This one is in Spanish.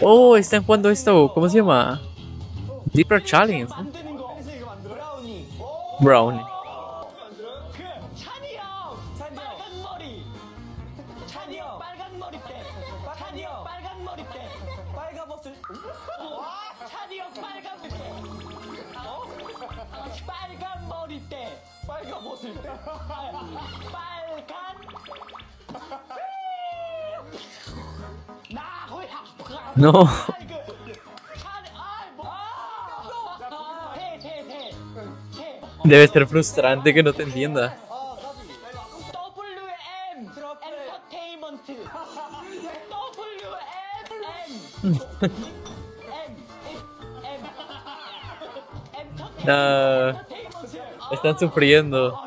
Oh, oh está en cuanto como ¿cómo se chama? Deeper Challenge. Brownie. No. Debe ser frustrante que no te entienda. No. Están sufriendo.